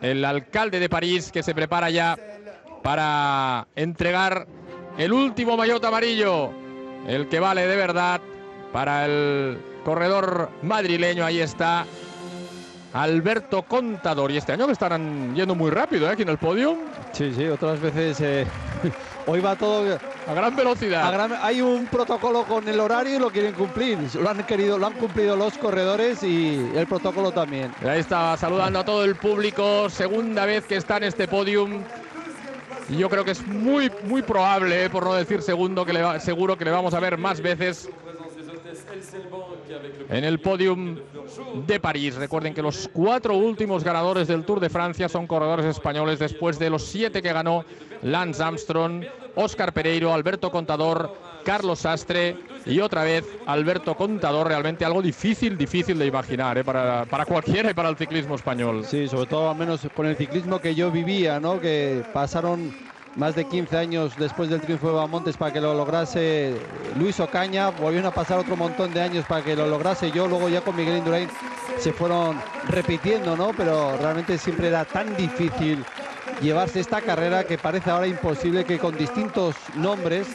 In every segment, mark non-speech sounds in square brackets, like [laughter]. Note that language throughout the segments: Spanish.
el alcalde de París, que se prepara ya para entregar el último maillot amarillo, el que vale de verdad para el corredor madrileño. Ahí está Alberto Contador. Y este año que estarán yendo muy rápido ¿eh? aquí en el podio. Sí, sí, otras veces eh, [laughs] hoy va todo a gran velocidad. A gran, hay un protocolo con el horario y lo quieren cumplir. Lo han querido, lo han cumplido los corredores y el protocolo también. Ahí está saludando a todo el público. Segunda vez que está en este podium. Y yo creo que es muy, muy probable, eh, por no decir segundo, que le va, seguro que le vamos a ver más veces en el podium de París. Recuerden que los cuatro últimos ganadores del Tour de Francia son corredores españoles después de los siete que ganó Lance Armstrong, Oscar Pereiro, Alberto Contador, Carlos Sastre y otra vez Alberto Contador. Realmente algo difícil, difícil de imaginar ¿eh? para, para cualquiera y para el ciclismo español. Sí, sobre todo al menos con el ciclismo que yo vivía, ¿no? Que pasaron más de 15 años después del triunfo de Bamontes para que lo lograse Luis Ocaña, volvieron a pasar otro montón de años para que lo lograse yo, luego ya con Miguel Indurain se fueron repitiendo, ¿no? Pero realmente siempre era tan difícil llevarse esta carrera que parece ahora imposible que con distintos nombres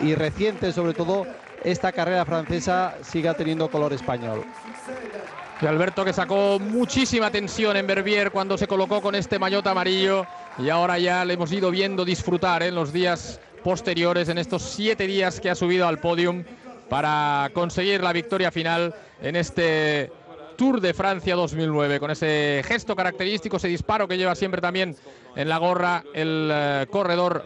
y recientes sobre todo esta carrera francesa siga teniendo color español. Y Alberto que sacó muchísima tensión en Verbier cuando se colocó con este maillot amarillo y ahora ya le hemos ido viendo disfrutar en los días posteriores, en estos siete días que ha subido al podium para conseguir la victoria final en este Tour de Francia 2009, con ese gesto característico, ese disparo que lleva siempre también en la gorra el uh, corredor